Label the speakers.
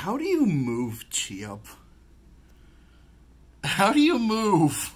Speaker 1: How do you move, Chiop? How do you move?